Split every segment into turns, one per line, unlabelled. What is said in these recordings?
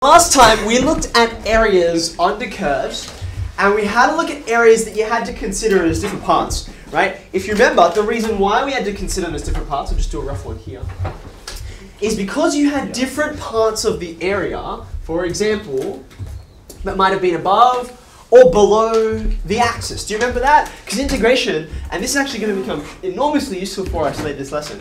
Last time we looked at areas under curves and we had a look at areas that you had to consider as different parts, right? If you remember, the reason why we had to consider them as different parts, I'll just do a rough one here, is because you had different parts of the area, for example, that might have been above or below the axis. Do you remember that? Because integration, and this is actually going to become enormously useful for us later this lesson,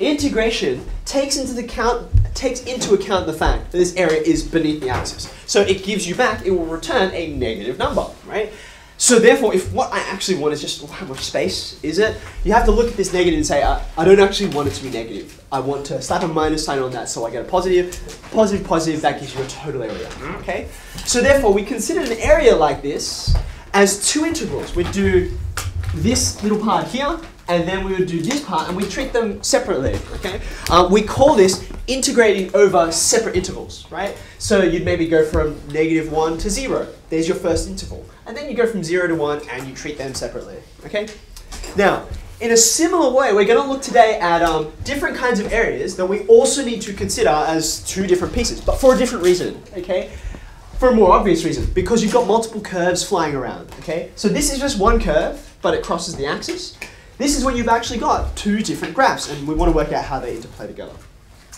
integration takes into account takes into account the fact that this area is beneath the axis. So it gives you back, it will return a negative number, right? So therefore, if what I actually want is just how much space is it, you have to look at this negative and say, I, I don't actually want it to be negative. I want to slap a minus sign on that so I get a positive. Positive, positive, that gives you a total area, okay? So therefore, we consider an area like this as two integrals. We do this little part here and then we would do this part, and we treat them separately, okay? Uh, we call this integrating over separate intervals, right? So you'd maybe go from negative 1 to 0. There's your first interval. And then you go from 0 to 1, and you treat them separately, okay? Now, in a similar way, we're going to look today at um, different kinds of areas that we also need to consider as two different pieces, but for a different reason, okay? For a more obvious reason, because you've got multiple curves flying around, okay? So this is just one curve, but it crosses the axis. This is when you've actually got two different graphs, and we want to work out how they interplay together.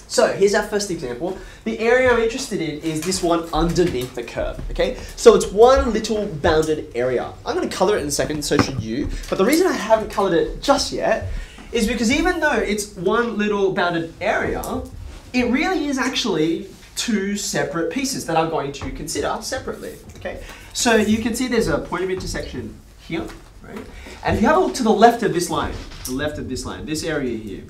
So here's our first example. The area I'm interested in is this one underneath the curve, okay? So it's one little bounded area. I'm going to color it in a second, so should you. But the reason I haven't colored it just yet is because even though it's one little bounded area, it really is actually two separate pieces that I'm going to consider separately, okay? So you can see there's a point of intersection here, right? And if you have a look to the left of this line, the left of this line, this area here,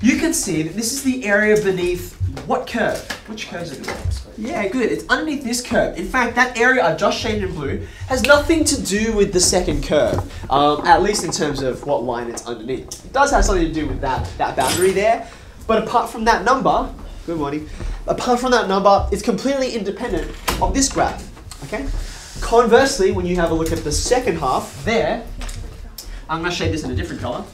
you can see that this is the area beneath what curve? Which curve is it? Yeah, good. It's underneath this curve. In fact, that area I've just shaded in blue has nothing to do with the second curve, um, at least in terms of what line it's underneath. It does have something to do with that, that boundary there, but apart from that number, good morning, apart from that number, it's completely independent of this graph, okay? Conversely, when you have a look at the second half there, I'm going to shade this in a different color.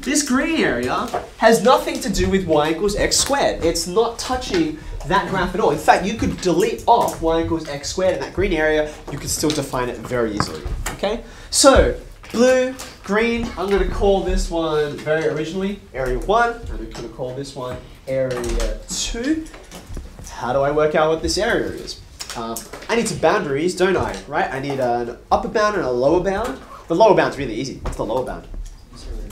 This green area has nothing to do with y equals x squared. It's not touching that graph at all. In fact, you could delete off y equals x squared in that green area. You could still define it very easily. Okay? So, blue, green, I'm going to call this one very originally area 1. I'm going to call this one area 2. How do I work out what this area is? Um, I need some boundaries, don't I? Right? I need an upper bound and a lower bound. The lower bound's really easy. What's the lower bound?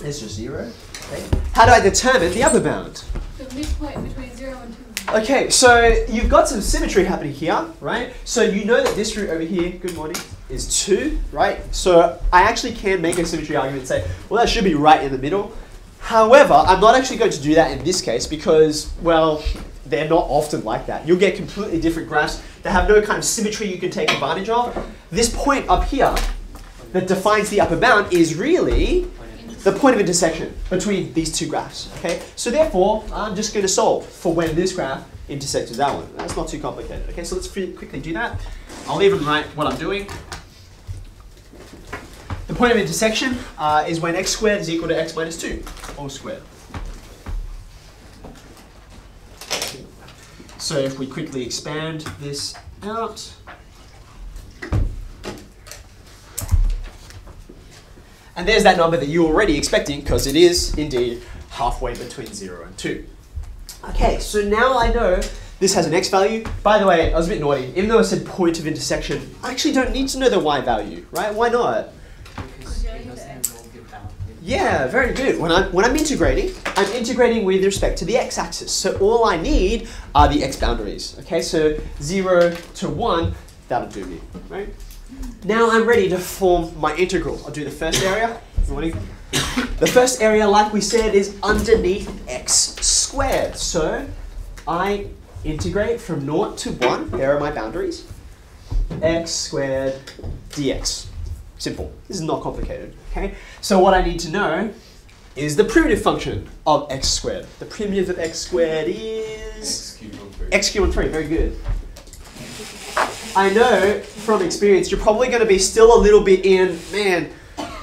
It's just zero. Okay. How do I determine the upper bound?
The midpoint between zero and two.
Okay, so you've got some symmetry happening here, right? So you know that this root over here, good morning, is 2, right? So I actually can make a symmetry argument and say, well, that should be right in the middle. However, I'm not actually going to do that in this case because, well, they're not often like that. You'll get completely different graphs that have no kind of symmetry you can take advantage of. This point up here that defines the upper bound is really the point of intersection between these two graphs. Okay, so therefore, I'm just going to solve for when this graph intersects with that one. That's not too complicated. Okay, so let's quickly do that. I'll even write what I'm doing. The point of intersection uh, is when x squared is equal to x minus 2, all squared. So if we quickly expand this out, and there's that number that you're already expecting because it is indeed halfway between 0 and 2. Okay, so now I know this has an x value. By the way, I was a bit naughty. Even though I said point of intersection, I actually don't need to know the y value, right? Why not? Yeah, very good. When I'm, when I'm integrating, I'm integrating with respect to the x-axis. So all I need are the x boundaries. Okay, so 0 to 1, that'll do me, right? Now I'm ready to form my integral. I'll do the first area. The first area, like we said, is underneath x squared. So I integrate from 0 to 1. There are my boundaries. x squared dx. Simple. This is not complicated. Okay. So what I need to know is the primitive function of x squared. The primitive of x squared is x cubed on 3. Very good. I know from experience you're probably going to be still a little bit in, man,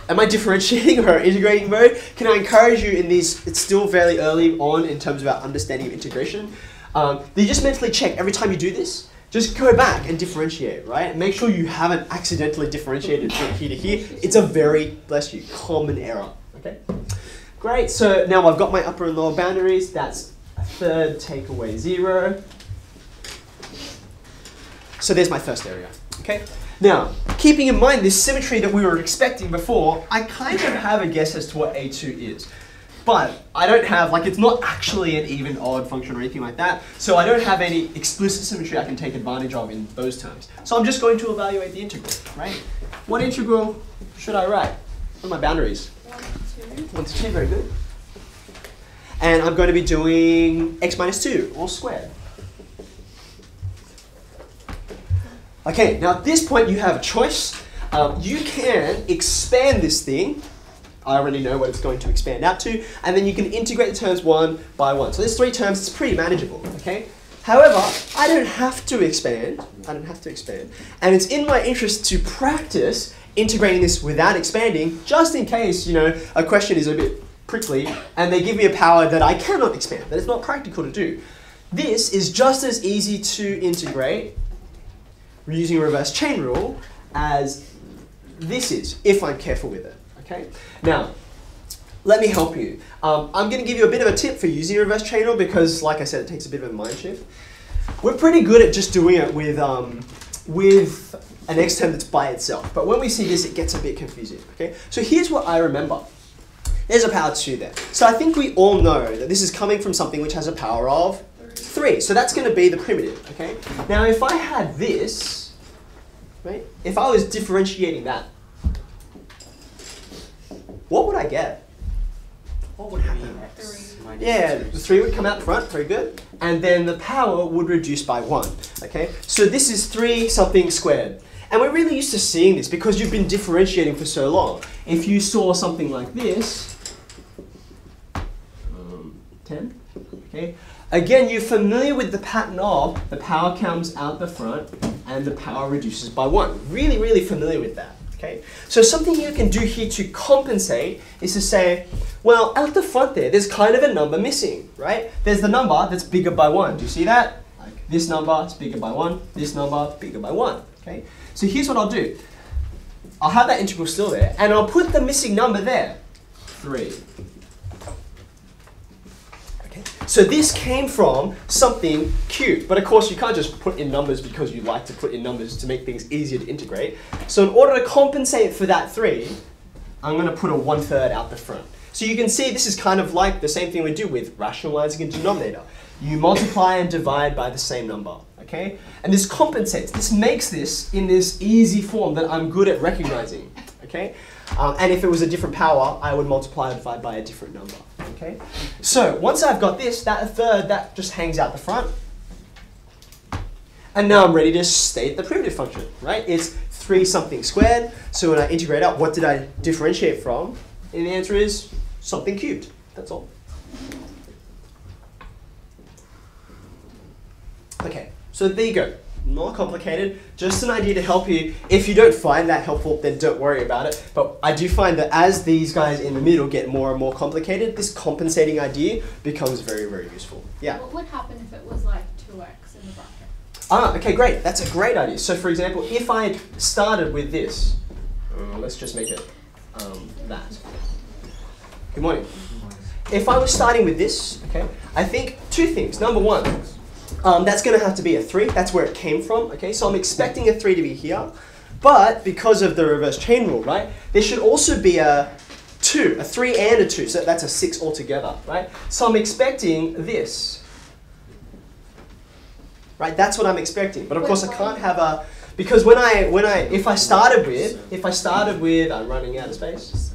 am I differentiating or integrating mode? Can I encourage you in these, it's still fairly early on in terms of our understanding of integration. Um, you just mentally check every time you do this. Just go back and differentiate, right? Make sure you haven't accidentally differentiated from here to here. It's a very, bless you, common error. Okay. Great. So now I've got my upper and lower boundaries. That's a third take away zero. So there's my first area. Okay. Now, keeping in mind this symmetry that we were expecting before, I kind of have a guess as to what A2 is. But I don't have, like it's not actually an even odd function or anything like that, so I don't have any explicit symmetry I can take advantage of in those terms. So I'm just going to evaluate the integral, right? What integral should I write? What are my boundaries?
One, two.
1 to 2, very good. And I'm going to be doing x minus 2, all squared. Okay, now at this point you have a choice. Um, you can expand this thing. I already know what it's going to expand out to. And then you can integrate the terms one by one. So there's three terms, it's pretty manageable, okay? However, I don't have to expand. I don't have to expand. And it's in my interest to practice integrating this without expanding, just in case, you know, a question is a bit prickly and they give me a power that I cannot expand, that it's not practical to do. This is just as easy to integrate using a reverse chain rule as this is, if I'm careful with it. Okay. Now, let me help you. Um, I'm going to give you a bit of a tip for using reverse chain rule because, like I said, it takes a bit of a mind shift. We're pretty good at just doing it with um, with an x term that's by itself, but when we see this, it gets a bit confusing. Okay. So here's what I remember. There's a power 2 there. So I think we all know that this is coming from something which has a power of 3. So that's going to be the primitive, okay? Now if I had this, right? If I was differentiating that, what would I get? What would happen?
Three.
Yeah, the 3 would come out front, very good. And then the power would reduce by 1, okay? So this is 3 something squared. And we're really used to seeing this because you've been differentiating for so long. If you saw something like this, um, 10, okay? Again, you're familiar with the pattern of the power comes out the front and the power reduces by 1. Really, really familiar with that, okay? So something you can do here to compensate is to say, well, out the front there, there's kind of a number missing, right? There's the number that's bigger by 1. Do you see that? Like this number is bigger by 1, this number bigger by 1, okay? So here's what I'll do. I'll have that integral still there, and I'll put the missing number there, 3. So this came from something cubed. but of course you can't just put in numbers because you like to put in numbers to make things easier to integrate. So in order to compensate for that 3, I'm going to put a one third out the front. So you can see this is kind of like the same thing we do with rationalizing a denominator. You multiply and divide by the same number, okay? And this compensates. This makes this in this easy form that I'm good at recognizing, okay? Um, and if it was a different power, I would multiply and divide by a different number, okay? So once I've got this, that third, that just hangs out the front. And now I'm ready to state the primitive function, right? It's 3 something squared. So when I integrate out, what did I differentiate from? And the answer is something cubed. That's all. Okay, so there you go. Not complicated, just an idea to help you. If you don't find that helpful, then don't worry about it. But I do find that as these guys in the middle get more and more complicated, this compensating idea becomes very, very useful. Yeah.
What would happen if it was like 2x in the bracket?
Ah, okay, great. That's a great idea. So, for example, if I started with this, uh, let's just make it um, that. Good morning. If I was starting with this, okay, I think two things. Number one, um, that's going to have to be a 3. That's where it came from, okay? So I'm expecting a 3 to be here. But because of the reverse chain rule, right, there should also be a 2, a 3 and a 2. So that's a 6 altogether, right? So I'm expecting this. Right, that's what I'm expecting. But of course I can't have a because when I when I if I started with if I started with I'm running out of space.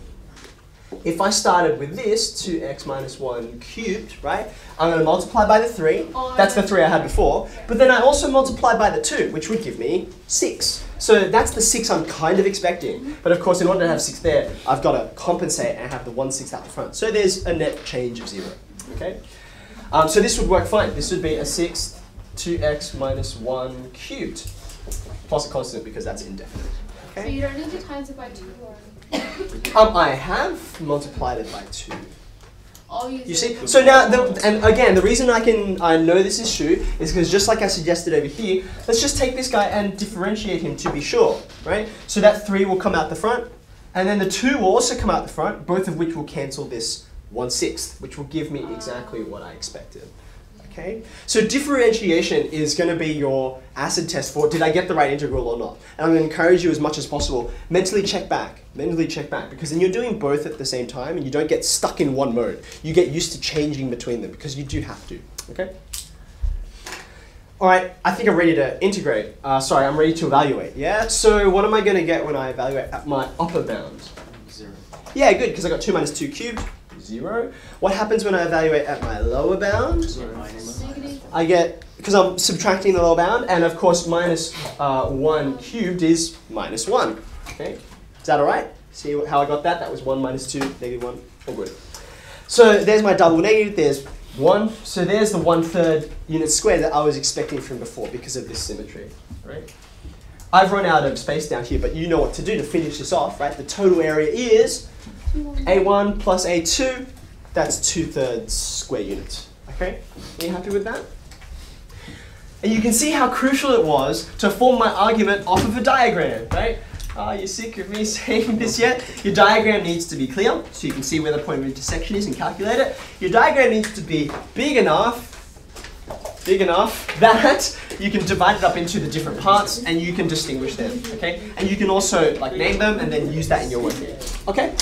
If I started with this 2x minus 1 cubed, right, I'm going to multiply by the 3.
Oh,
That's the 3 I had before. But then I also multiply by the 2, which would give me 6. So that's the 6 I'm kind of expecting. But of course, in order to have 6 there, I've got to compensate and have the 1 6 out the front. So there's a net change of 0. Okay? Um, so this would work fine. This would be a sixth 2x minus 1 cubed. Plus a constant because that's indefinite.
So you don't need to times it by 2 or...
Um, I have multiplied it by 2.
I'll
You see? So now, the, and again, the reason I can I know this is true is because just like I suggested over here, let's just take this guy and differentiate him to be sure, right? So that three will come out the front, and then the two will also come out the front, both of which will cancel this one sixth, which will give me exactly what I expected. Okay? So differentiation is going to be your acid test for did I get the right integral or not? And I'm going to encourage you as much as possible, mentally check back, mentally check back, because then you're doing both at the same time and you don't get stuck in one mode. You get used to changing between them because you do have to. Okay? All right, I think I'm ready to integrate. Uh, sorry, I'm ready to evaluate. Yeah. So what am I going to get when I evaluate at my upper bound?
Zero.
Yeah, good, because I got two minus two cubed, zero. What happens when I evaluate at my lower bound? I get, because I'm subtracting the lower bound, and of course minus uh, 1 cubed is minus 1. Okay, is that alright? See how I got that? That was 1 minus 2, negative 1, all good. So there's my double negative, there's 1. So there's the 1 third unit square that I was expecting from before because of this symmetry, right? I've run out of space down here, but you know what to do to finish this off, right? The total area is A1 plus A2, that's 2 thirds square units. Okay? Are you happy with that? And you can see how crucial it was to form my argument off of a diagram, right? Ah, Are you sick of me saying this yet? Your diagram needs to be clear, so you can see where the point of intersection is and calculate it. Your diagram needs to be big enough, big enough that you can divide it up into the different parts and you can distinguish them, okay? And you can also like name them and then use that in your work. Okay?